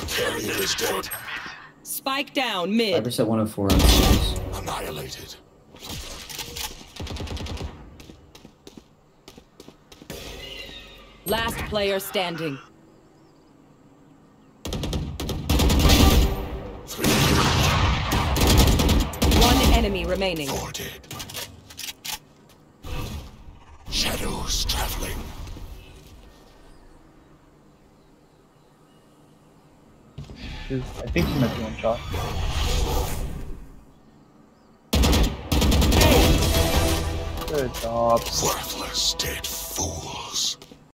carrier is dead. Spike down mid. Viper set 104 on stairs. Annihilated. Last player standing. Three One enemy remaining. four dead. Shadows traveling. Is- I think he might be one shot. Good job. Worthless dead fool.